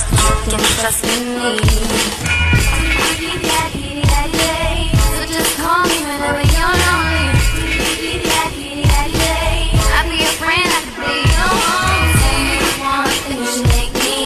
just, you can trust in me.